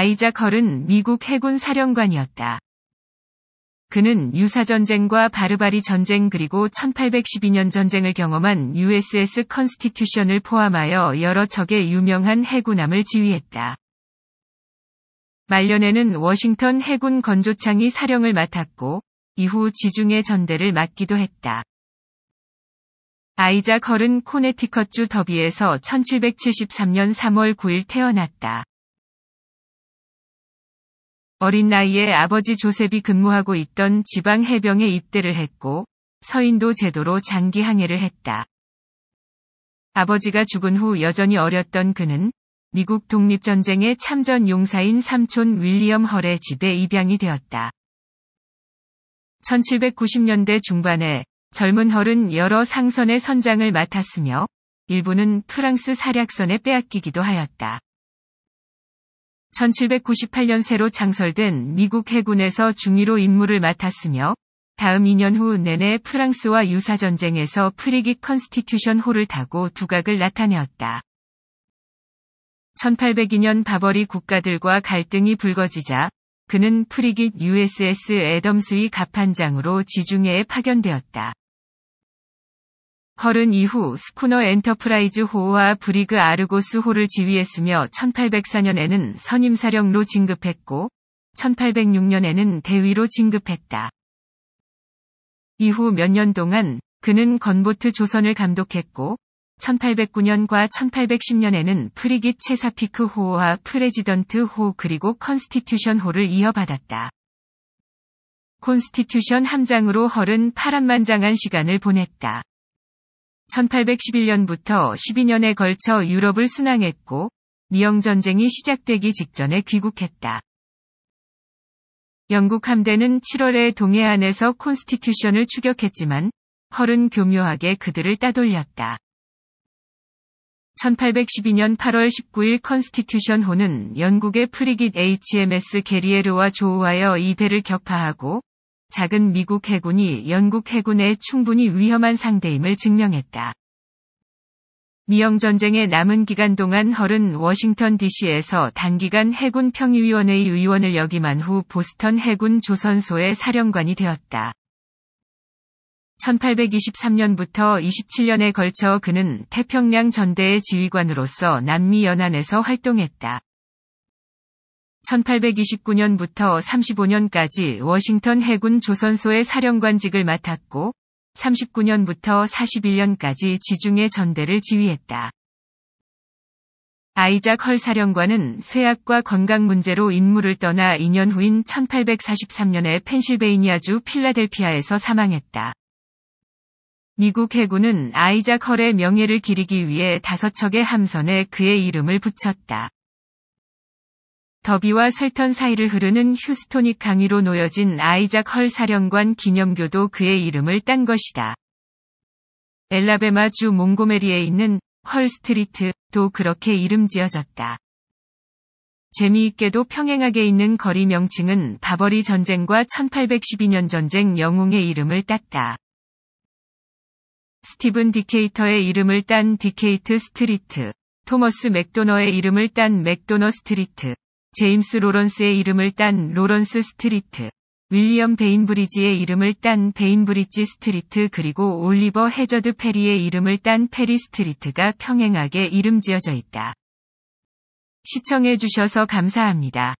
아이작 헐은 미국 해군 사령관이었다. 그는 유사전쟁과 바르바리 전쟁 그리고 1812년 전쟁을 경험한 USS 컨스티튜션을 포함하여 여러 척의 유명한 해군함을 지휘했다. 말년에는 워싱턴 해군 건조창의 사령을 맡았고 이후 지중해 전대를 맡기도 했다. 아이작 헐은 코네티컷주 더비에서 1773년 3월 9일 태어났다. 어린 나이에 아버지 조셉이 근무하고 있던 지방 해병에 입대를 했고 서인도 제도로 장기 항해를 했다. 아버지가 죽은 후 여전히 어렸던 그는 미국 독립전쟁의 참전 용사인 삼촌 윌리엄 헐의 집에 입양이 되었다. 1790년대 중반에 젊은 헐은 여러 상선의 선장을 맡았으며 일부는 프랑스 사략선에 빼앗기기도 하였다. 1798년 새로 창설된 미국 해군에서 중위로 임무를 맡았으며 다음 2년 후 내내 프랑스와 유사전쟁에서 프리깃 컨스티튜션 호를 타고 두각을 나타내었다. 1802년 바버리 국가들과 갈등이 불거지자 그는 프리깃 USS 애덤스의 갑판장으로 지중해에 파견되었다. 헐은 이후 스쿠너 엔터프라이즈 호와 브리그 아르고스 호를 지휘했으며 1804년에는 선임사령으로 진급했고 1806년에는 대위로 진급했다. 이후 몇 년 동안 그는 gunboat 조선을 감독했고 1809년과 1810년에는 프리깃 체사피크 호와 프레지던트 호 그리고 컨스티튜션 호를 이어받았다. 콘스티튜션 함장으로 헐은 파란만장한 시간을 보냈다. 1811년부터 12년에 걸쳐 유럽을 순항했고 미영전쟁이 시작되기 직전에 귀국했다. 영국 함대는 7월에 동해안에서 콘스티튜션을 추격했지만 헐은 교묘하게 그들을 따돌렸다. 1812년 8월 19일 컨스티튜션 호는 영국의 프리깃 HMS 게리에르와 조우하여 이 배를 격파하고 작은 미국 해군이 영국 해군에 충분히 위험한 상대임을 증명했다. 미영전쟁의 남은 기간 동안 헐은 워싱턴 DC에서 단기간 해군 평의위원회의 의원을 역임한 후 보스턴 해군 조선소의 사령관이 되었다. 1823년부터 27년에 걸쳐 그는 태평양 전대의 지휘관으로서 남미 연안에서 활동했다. 1829년부터 35년까지 워싱턴 해군 조선소의 사령관직을 맡았고 39년부터 41년까지 지중해 전대를 지휘했다. 아이작 헐 사령관은 쇠약과 건강 문제로 임무를 떠나 2년 후인 1843년에 펜실베이니아주 필라델피아에서 사망했다. 미국 해군은 아이작 헐의 명예를 기리기 위해 다섯 척의 함선에 그의 이름을 붙였다. 더비와 설턴 사이를 흐르는 휴스토닉 강의로 놓여진 아이작 헐 사령관 기념교도 그의 이름을 딴 것이다. 앨라배마주 몽고메리에 있는 헐 스트리트도 그렇게 이름 지어졌다. 재미있게도 평행하게 있는 거리 명칭은 바버리 전쟁과 1812년 전쟁 영웅의 이름을 땄다. 스티븐 디케이터의 이름을 딴 디케이터 스트리트, 토머스 맥도너의 이름을 딴 맥도너 스트리트, 제임스 로런스의 이름을 딴 로런스 스트리트, 윌리엄 베인브리지의 이름을 딴 베인브리지 스트리트 그리고 올리버 해저드 페리의 이름을 딴 페리 스트리트가 평행하게 이름 지어져 있다. 시청해주셔서 감사합니다.